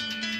you